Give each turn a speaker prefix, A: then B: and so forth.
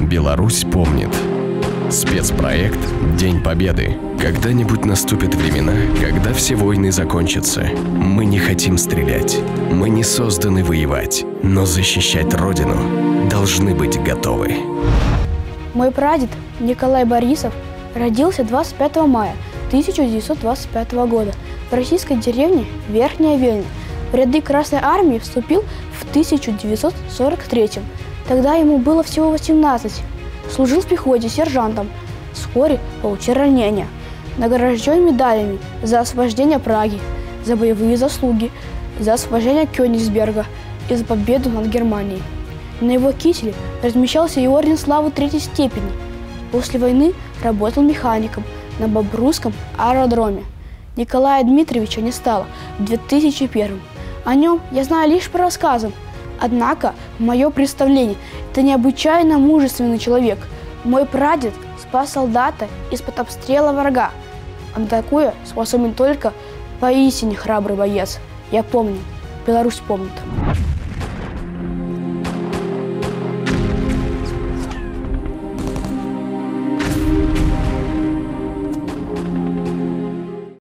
A: Беларусь помнит. Спецпроект «День Победы». Когда-нибудь наступят времена, когда все войны закончатся. Мы не хотим стрелять. Мы не созданы воевать. Но защищать Родину должны быть готовы.
B: Мой прадед Николай Борисов родился 25 мая 1925 года в российской деревне Верхняя Вельна. В ряды Красной Армии вступил в 1943 Тогда ему было всего 18. Служил в пехоте сержантом. Вскоре получил ранения. Награжден медалями за освобождение Праги, за боевые заслуги, за освобождение Кёнигсберга и за победу над Германией. На его кителе размещался и орден славы третьей степени. После войны работал механиком на Бобрусском аэродроме. Николая Дмитриевича не стало в 2001 О нем я знаю лишь по рассказам. Однако, мое представление, это необычайно мужественный человек. Мой прадед спас солдата из-под обстрела врага. А на такое способен только поистине храбрый боец. Я помню. Беларусь помнит.